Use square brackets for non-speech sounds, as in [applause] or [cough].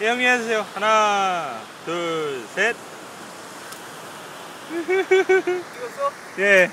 예, 형님 해주세요. 하나, 둘, 셋. [laughs] 찍었어? 예.